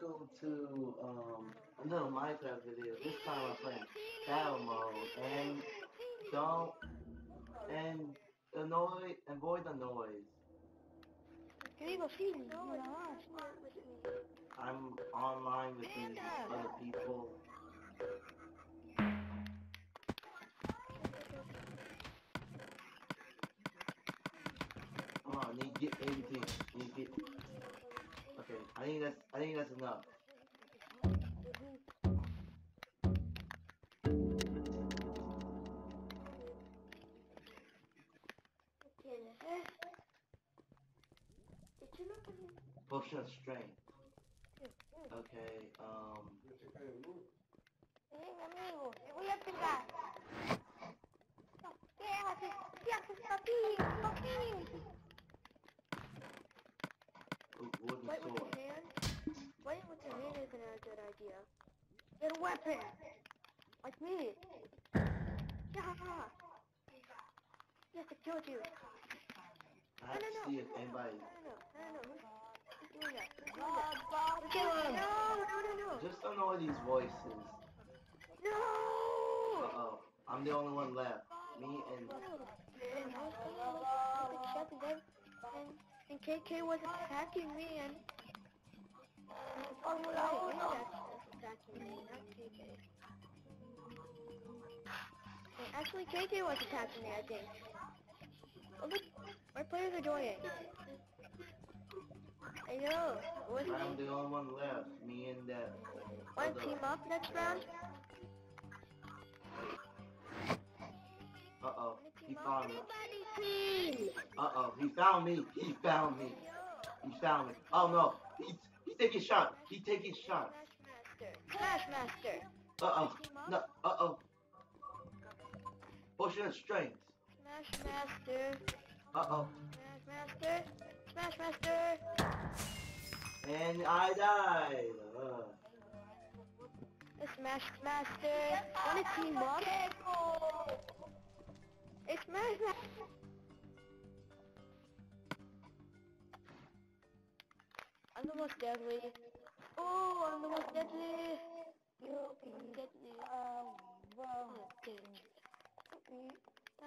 welcome to um, another Minecraft video. This time I'm playing battle mode and don't and the noise avoid the noise. Yo digo, sí, no, I'm online with these other people. Come on, need to get everything. Need to get. I think that's I think that's enough. Potion of strength. Okay, um. Ooh, wooden Fight with your hand. Fighting with your hand isn't a good idea. Get a weapon. Like me. Yeah. Yes, I killed you. I have to see if anybody. I don't know. I don't know. Who's, who's doing that? Who's doing that? Kill him. No, no, no, no. Just annoy these voices. No. Uh oh, I'm the only one left. Me and And and, and KK was attacking me and oh no, no, no. attacking me, not KK. And actually KK was attacking me, I think. Oh look, our players are joining. I know. It I'm me. the only one left. Me and that. Wanna team up next round? Uh oh, Wanna he found me. Uh oh, he found me. He found me. He found me. Oh no, he's he's taking shot. He's taking shot. Smash Master. Smash Master. Uh oh, no. Uh oh. Potion of strength. Smash Master. Uh oh, Smash Master. Smash Master. and I died. Uh. Smash Master. Wanna team up? It's Smash Master. I'm the most deadly. Oh, I'm the most deadly. You're deadly. Um, well,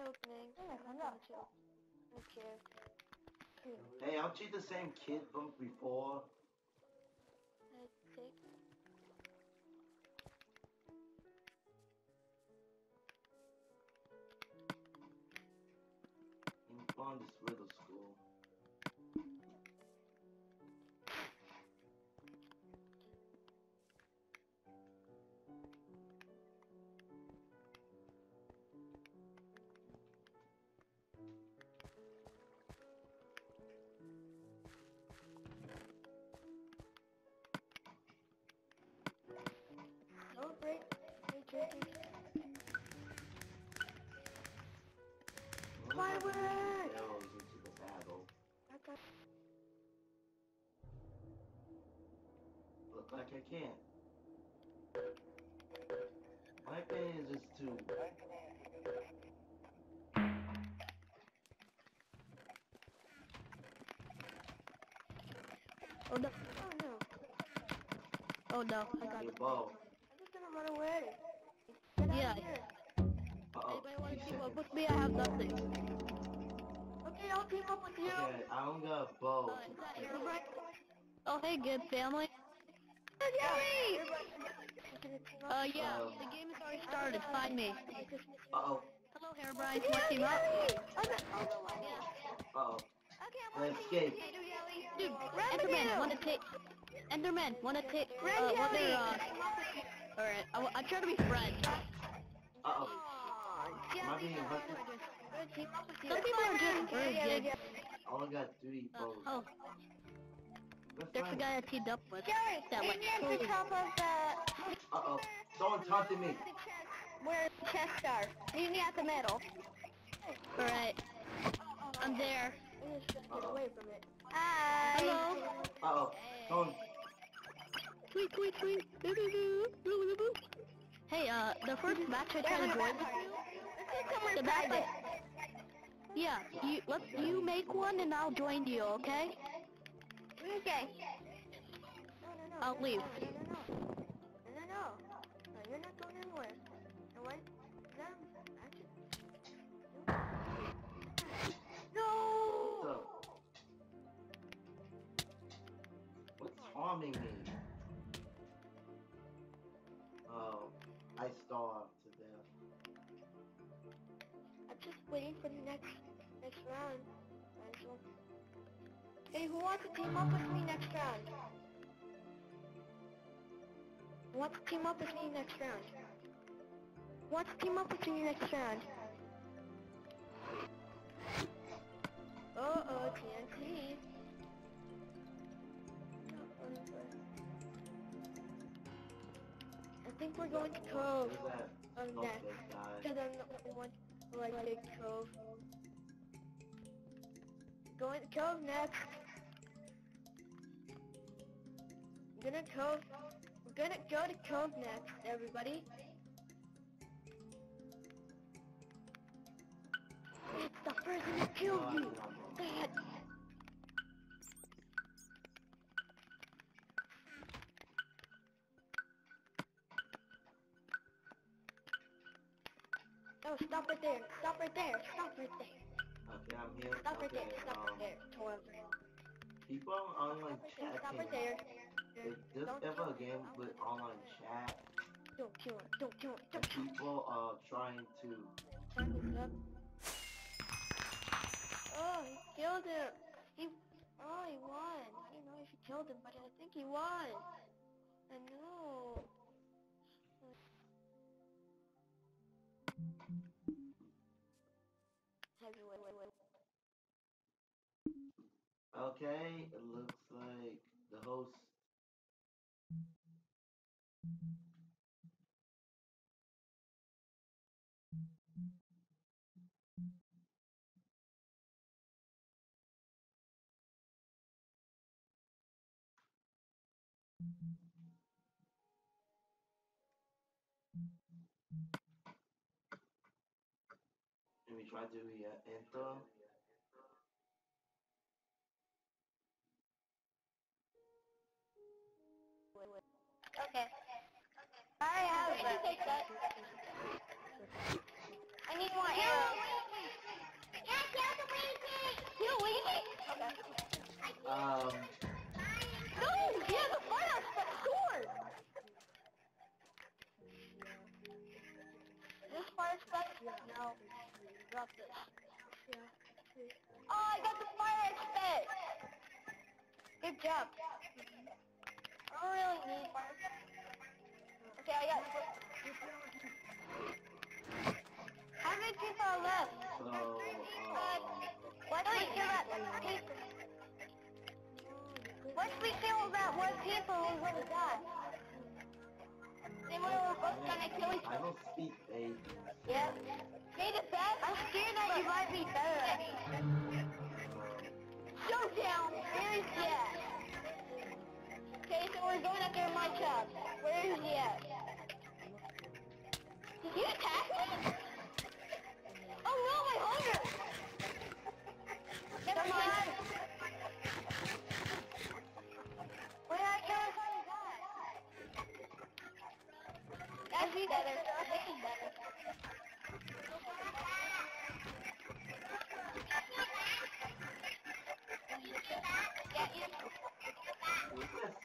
opening. I'm not chill. Okay. Hey, aren't you the same kid from before? On this riddle school. I can't. My opinion is just too. Oh no. Oh no. Oh no. I got the ball. I'm just gonna run away. Get out Yeah. of here. Uh oh. Anybody want to team up with me? I have nothing. Okay, I'll team up with you. Okay, I don't got a bow. Uh, is that your. Oh, hey, good family. Yay! Uh, yeah, Um, the game has already started. Find me. Uh oh. Hello, Herobrine. Want to team up? Uh oh. Let's escape. Dude, Enderman, want to take... Enderman, want to take... Red Uh, want to, uh... Alright, I, I try to be friends. Uh oh. Am I being hunted? Some people are just very good. I only got three Uh, bows. oh, Let's there's find the guy I teamed up with. Jerry, That you went get to cool. top of the Uh oh. Someone taunted me. where the chests are. Meet me at the middle. Alright, I'm there. We just get Uh-oh. away from it. Hi. Hello. Uh oh. Someone. Tweet, tweet, tweet. Boo, boo, boo. Boo, boo, boo. Hey, uh, the first match I tried to join with you, the match I- Yeah, you let you make one and I'll join you, okay? Okay. No, no, no. I'll no, leave. No, no, no. No, no, no. No, you're not going anywhere. No, what? No. No! What's harming me? Oh, I starved to death. I'm just waiting for the next next round. Might as well. Hey, who wants to team up with me next round? Who wants to team up with me next round? Who wants to team up with me next round? Uh oh, TNT. I think we're going to Cove um, next. Because I'm the only one who likes Cove. Going to Cove next. Gonna Cove. We're gonna go to Cove next, everybody. It's the person who killed you. did not know. Dad. No, stop right there. Stop right there. Stop right there. Okay, I'm here. Stop right there. Stop um, right there. People are online Stop right there. Is this Don't ever a game with online chat? Don't kill him. Don't kill. And Don't kill him. people are trying to Time is up. Oh, he killed him. He. Oh, he won. I don't know if he killed him, but I think he won. I know. Okay, it looks like the host. Let me try to uh, enter. Okay. I have it. I need more arrows. Yeah, kill the winged Kill winged Okay. Um, No, he has a fire sword. This fire spec? No. Drop this. Oh, I got the fire spec. Good job. I don't really need fire Okay, I got. How many people are left? so, um, What do we kill that Once we kill that one people, gonna die. Then we're both gonna kill each I don't speak Asian. Yep. Say the best. I'm scared that you might be it. Showdown! Where is he at? Okay, so we're going after my job. Where is he at? Did you attack me?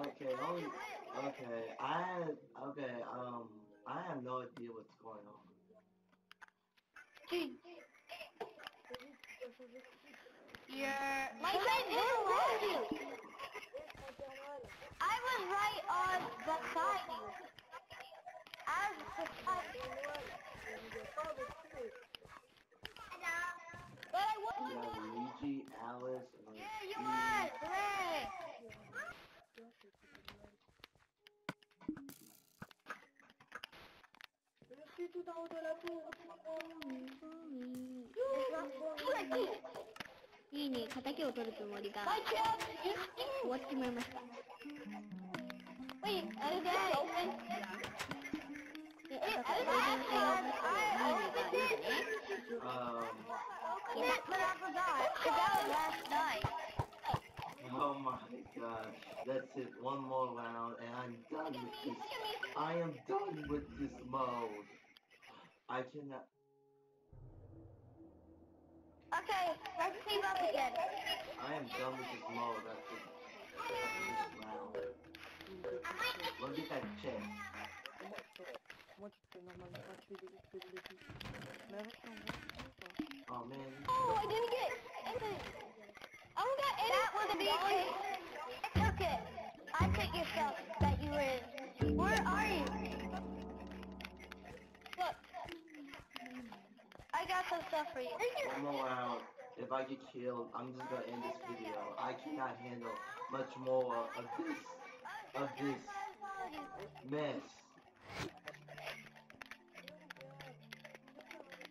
okay, only, okay, I okay, um, I have no idea what's going on. You're... My friend, who was you? I was right on beside you. But I won. You have Luigi, Alice, and Yeah, you Steve. tout en haut de la tour. いいね、敵を取るつもりが終わってしまいました。Wait, are you guys? え、あれだよ。あれ、ね、but I forgot. That was last night. Oh my gosh. That's it. One more round and I'm done with this. I am done with this mode. I cannot. Okay, let's team up again. I am done with this mode after this round. Look at that chest. Moi, tu peux normalement pas tuer des que des légumes. Mais avec un bon, Oh man. Oh, I didn't get anything. I don't got any. That was a big I took it. I took your stuff that you were in. Where are you? Got some stuff for you. One more round. If I get killed, I'm just gonna end this video. I cannot handle much more of this of this mess.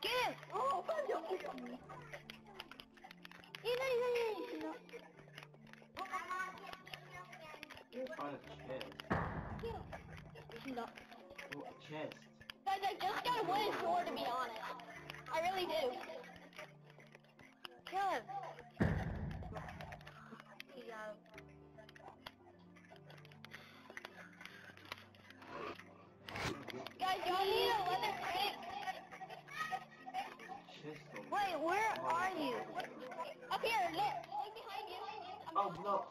Get him! Oh, you know, you know, you know. Find a chest. You know. Oh, chest. Guys, I just got a wooden sword to be honest. I really do. Kill him. Yeah. Guys, y'all need a leather crate. Wait, where are you? Up here, look. Look behind you. Oh no.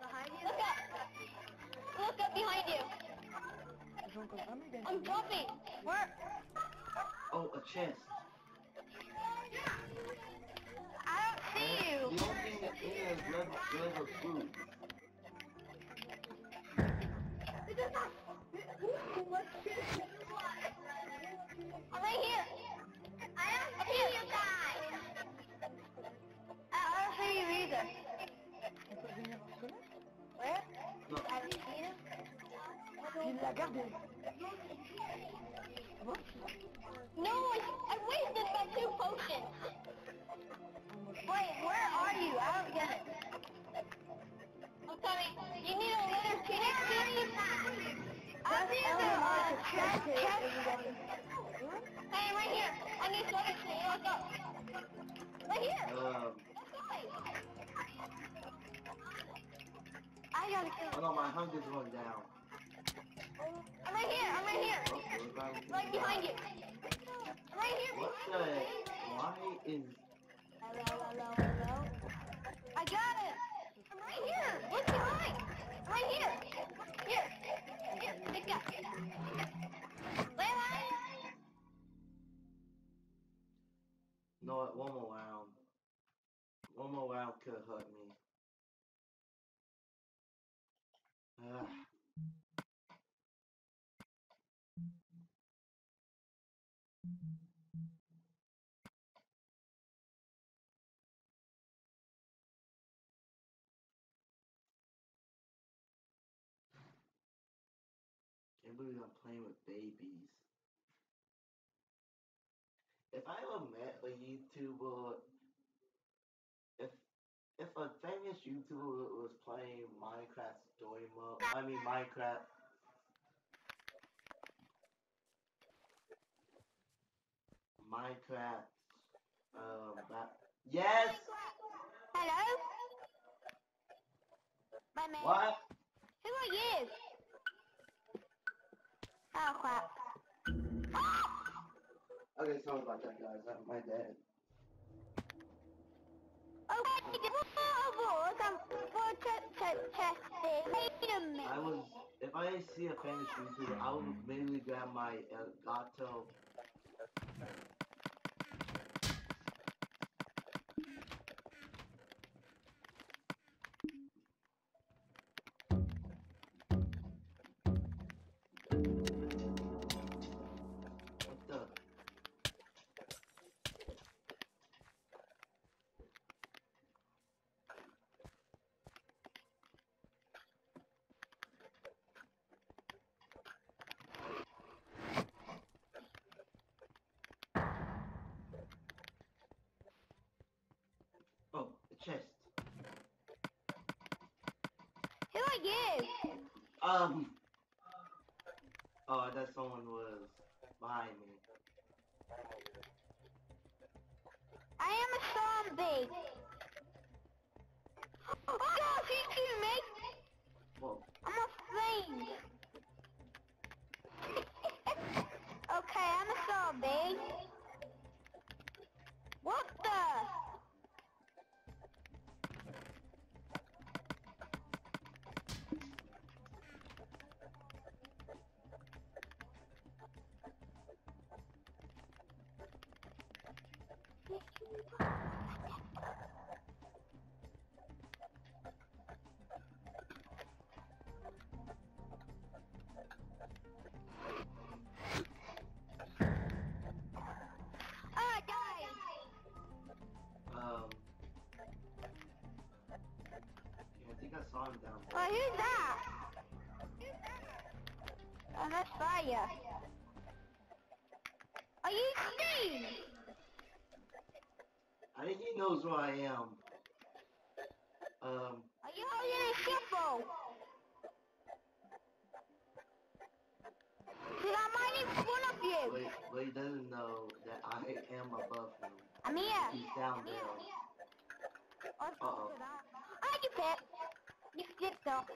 Behind you? Look up. Look up behind you. J'ai encore jamais gagné. I'm jumping. Where? Oh, a chest. I don't see The you. only thing that in there is leather, leather food. I'm right here. I don't see you guys. I, I don't see you either. On peut venir en semaine Where? No. I haven't seen him. Il l'a gardé. Ah two potions. Wait, where are you? I don't get it. I'm coming. You need a leather tunic, Steve? I'm near the uh, chest. chest. Hey, right here. I need leather tunic. Look up. Right here. Um, I gotta kill oh him. no, my hunger's going down. I'm right here. I'm right here. Oh, we're about to- Right behind you. Right here. The? Why is? Hello, hello, hello. I got it. I'm right here. Look behind. Right here. Here. Here. Pick up. Wait, wait. No, one more round. One more round could hurt me. Ah. Believe I'm playing with babies. If I ever met a YouTuber, if if a famous YouTuber was playing Minecraft story mode, I mean Minecraft. Minecraft. Um. That, yes. Hello? My man. What? About that, guys. My dad. Okay, whoa, I'm for testing. Wait a minute. I was. If I see a famous YouTuber, I would mainly grab my Elgato. Are you? Um. Oh, I thought someone was behind me. I am a zombie. Oh, there. who's? Oh, that's fire. Are you Steve? I think he knows who I am. Um. Are you holding a shovel? Did I mine in front of you? But, but he doesn't know that I am above him. I'm here. He's down there. Oh, Uh-oh. Ah, you pet. You flipped off.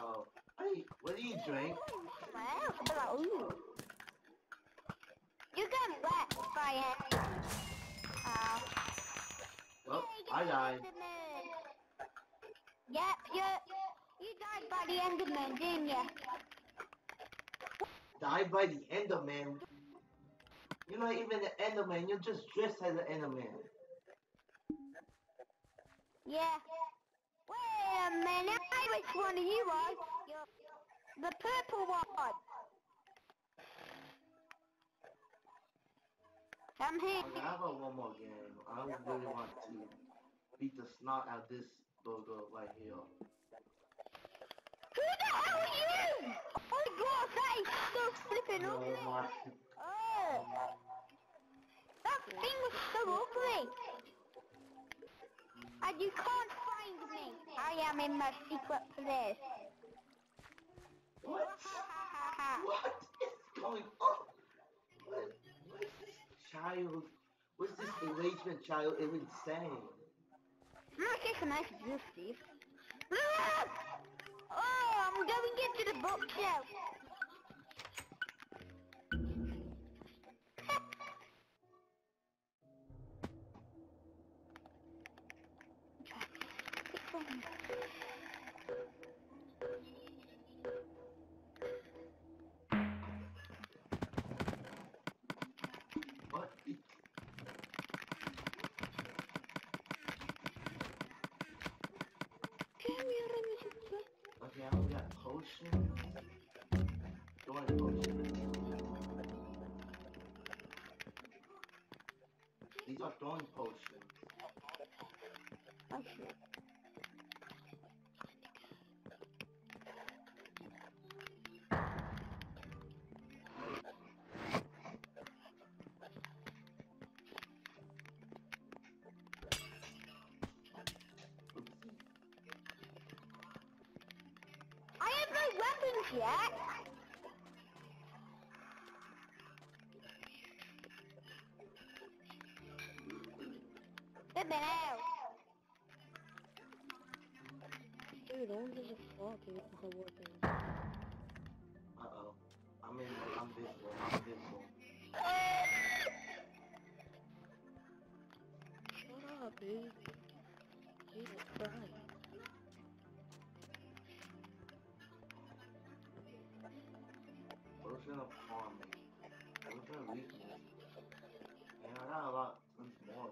Oh. Hey, what do you drink? Wow, hello. You got wet. Uh, Oh, I died. Yep, you, you died by the Enderman, didn't you? Died by the Enderman. You're not even an Enderman, you're just dressed as an Enderman. Yeah. Wait a minute, I know which one you are. The purple one. I'm here. Okay, how about one more game? I really want to beat the snot out this burger right here. Who the hell are you? Oh my god, that is so flipping No, oh ugly. my, Oh. That thing was so ugly. And you can't find me. I am in my secret place. what? Ha ha ha ha. What is going on? What, what is this child? What's this engagement child even saying? Not just a nice view, Steve. Ah! Oh, I'm going into the bookshelf. Potions. Throwing potions. These are throwing potions. Yet. Get me out. Dude, I don't give a fuck if it's not working. Uh oh. I'm in. I'm visible. I'm visible. Shut up, dude. Jesus Christ. Got a lot. More.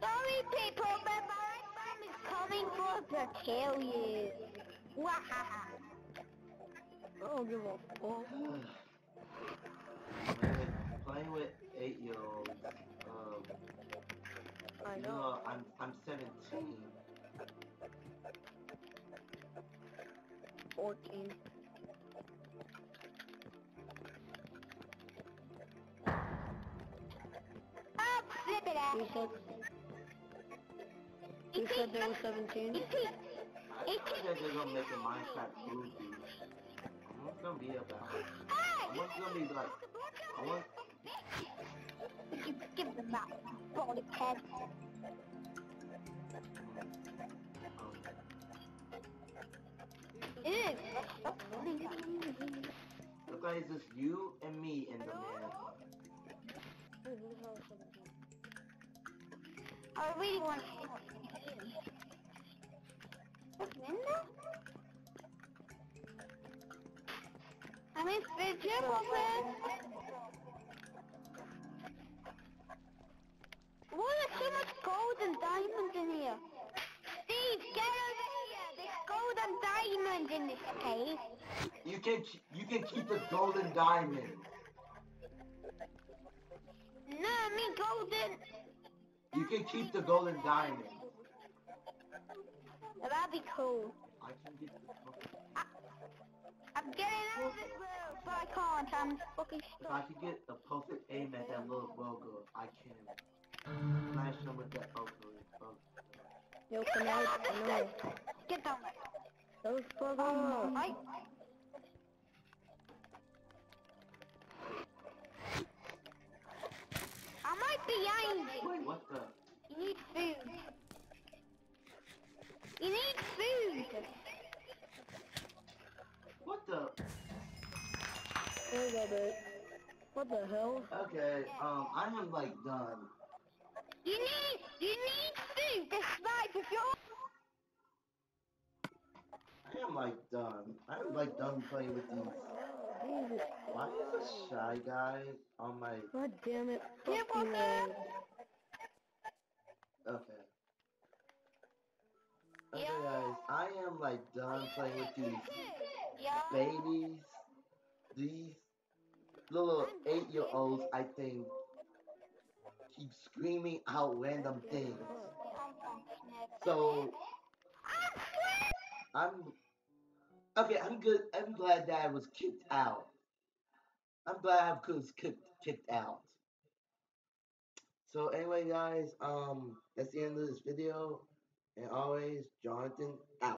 Sorry, people, but my mom is coming for to kill you. Wahaha. I don't give a fuck. Playing with eight-year-olds. Um, I you know. know, I'm I'm 17. 14. Flip it out. You said, you said there was 17. I that they're gonna make a Minecraft movie. What's gonna be about? What's gonna be like? I want. You give them that body head. Ew. Look like it's just you and me I really want to What's in there? I mean, it's your man. Why there's so much gold and diamonds in here? Steve, get over here! There's gold and diamonds in this cave. You can you can keep the golden diamond. No, I mean golden. You can keep the golden diamond. That'd be cool. I can get the. I'm getting out of this room, but I can't. I'm fucking If I stuck. could get the perfect aim at that little logo, I can. Smash him with that logo. Yo, can I, can Get down. those Oh. I... behind you. Wait, what the? You need food. You need food. What the? Wait a bit. What the hell? Okay, um, I am like done. You need, you need food to survive if you're... I am like done. I am like done playing with these. Why is a shy guy on my? God damn it. Yeah, Fuck you, Okay. Okay, Yeah. guys, I am like done playing with these Yeah. babies. These little eight-year-olds, I think, keep screaming out random things. So I'm okay. I'm good. I'm glad I was kicked out. I'm glad I was kicked kicked out. So anyway, guys, um, that's the end of this video. And always, Jonathan out.